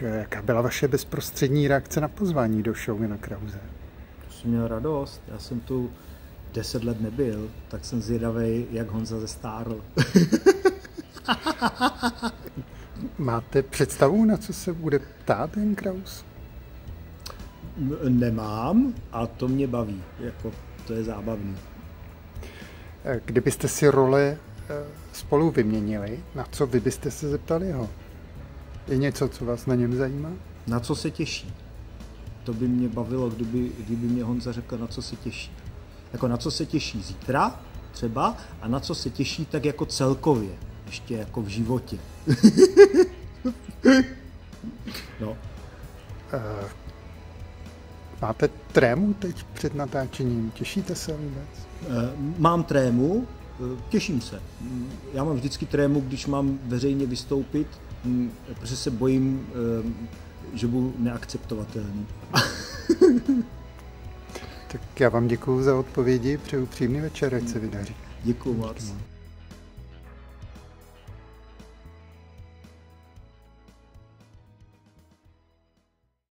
Tak eh, jaká byla vaše bezprostřední reakce na pozvání do show na Krause? To jsem měl radost. Já jsem tu deset let nebyl, tak jsem zvědavý, jak Honza zestárl. Máte představu, na co se bude ptát ten Kraus? Nemám a to mě baví, jako to je zábavný. Eh, kdybyste si role eh, spolu vyměnili, na co vy byste se zeptali ho? Je něco, co vás na něm zajímá? Na co se těší? To by mě bavilo, kdyby, kdyby mě Honza řekl, na co se těší. Jako na co se těší zítra třeba a na co se těší tak jako celkově, ještě jako v životě. no. Uh, máte trému teď před natáčením? Těšíte se vůbec? Uh, mám trému, těším se. Mm, já mám vždycky trému, když mám veřejně vystoupit, mm, protože se bojím, že budu neakceptovatelný. tak já vám děkuji za odpovědi, přeju příjemný večer, ať se vydaří. Děkuji moc.